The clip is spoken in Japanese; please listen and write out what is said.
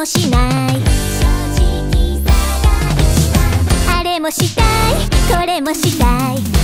もしない。正直さが一番。あれもしたい。これもしたい。